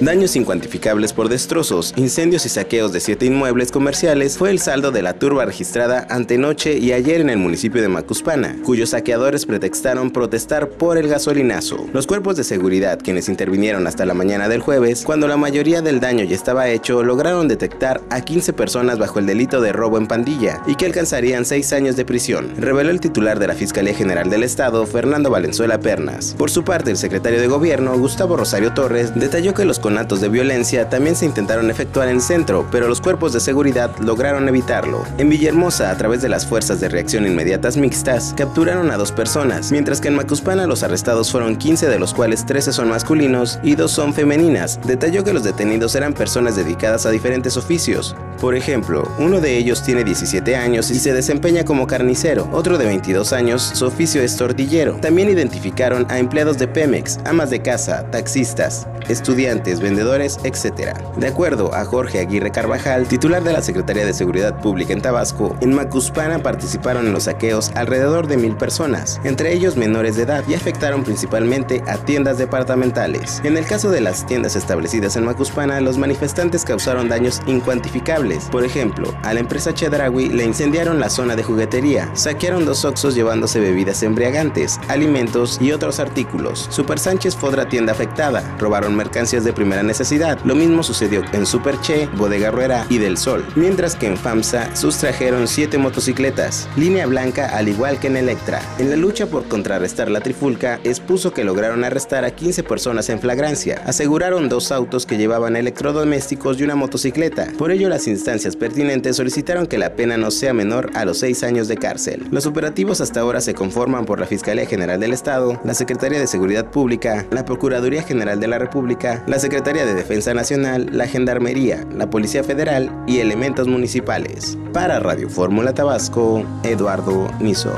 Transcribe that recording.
Daños incuantificables por destrozos, incendios y saqueos de siete inmuebles comerciales fue el saldo de la turba registrada antenoche y ayer en el municipio de Macuspana, cuyos saqueadores pretextaron protestar por el gasolinazo. Los cuerpos de seguridad, quienes intervinieron hasta la mañana del jueves, cuando la mayoría del daño ya estaba hecho, lograron detectar a 15 personas bajo el delito de robo en pandilla y que alcanzarían 6 años de prisión, reveló el titular de la Fiscalía General del Estado, Fernando Valenzuela Pernas. Por su parte, el secretario de Gobierno, Gustavo Rosario Torres, detalló que los conatos de violencia también se intentaron efectuar en el centro, pero los cuerpos de seguridad lograron evitarlo. En Villahermosa, a través de las fuerzas de reacción inmediatas mixtas, capturaron a dos personas, mientras que en Macuspana los arrestados fueron 15 de los cuales 13 son masculinos y 2 son femeninas. Detalló que los detenidos eran personas dedicadas a diferentes oficios. Por ejemplo, uno de ellos tiene 17 años y se desempeña como carnicero, otro de 22 años su oficio es tordillero. También identificaron a empleados de Pemex, amas de casa, taxistas, estudiantes, vendedores, etc. De acuerdo a Jorge Aguirre Carvajal, titular de la Secretaría de Seguridad Pública en Tabasco, en Macuspana participaron en los saqueos alrededor de mil personas, entre ellos menores de edad, y afectaron principalmente a tiendas departamentales. En el caso de las tiendas establecidas en Macuspana, los manifestantes causaron daños incuantificables. Por ejemplo, a la empresa Chedraui le incendiaron la zona de juguetería, saquearon dos oxos llevándose bebidas embriagantes, alimentos y otros artículos. Super Sánchez fue otra tienda afectada, robaron mercancías de primera necesidad. Lo mismo sucedió en Superche, Bodega Ruera y Del Sol, mientras que en FAMSA sustrajeron siete motocicletas, línea blanca al igual que en Electra. En la lucha por contrarrestar la trifulca, expuso que lograron arrestar a 15 personas en flagrancia, aseguraron dos autos que llevaban electrodomésticos y una motocicleta. Por ello, las instancias pertinentes solicitaron que la pena no sea menor a los seis años de cárcel. Los operativos hasta ahora se conforman por la Fiscalía General del Estado, la Secretaría de Seguridad Pública, la Procuraduría General de la República, la Secretaría de Defensa Nacional, la Gendarmería, la Policía Federal y elementos municipales. Para Radio Fórmula Tabasco, Eduardo Niso.